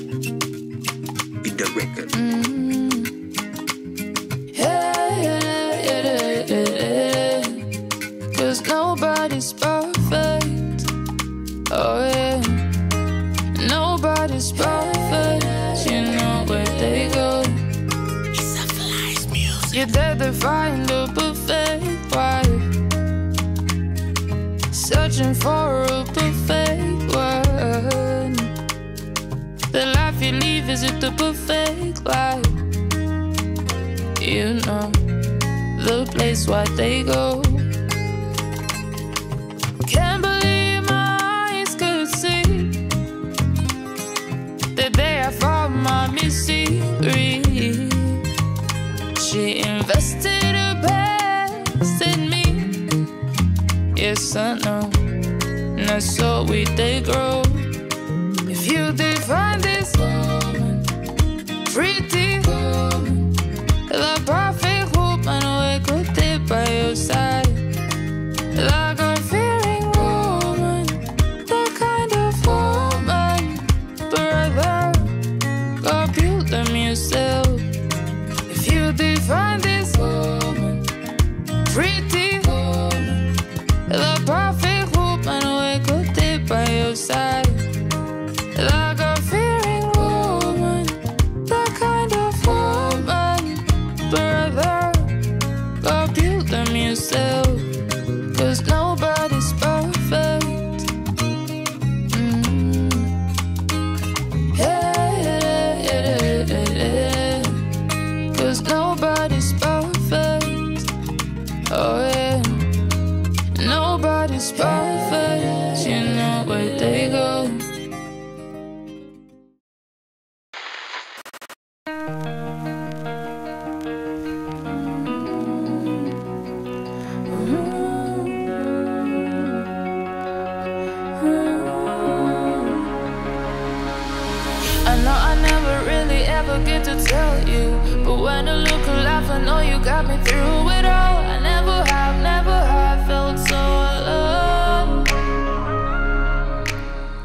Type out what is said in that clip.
Beat the record. Mm-hmm. Yeah, yeah, yeah. Cause nobody's perfect. Oh, yeah. Nobody's perfect. You know where they go. It's a fly's music. You're there to find the perfect wife. Searching for a Know the place where they go. Can't believe my eyes could see the day I found my mystery. She invested her best in me. Yes, I know. And that's so we they grow. You define this woman, pretty Perfect. You know where they go. I know I never really ever get to tell you. But when I look alive, I know you got me through it all.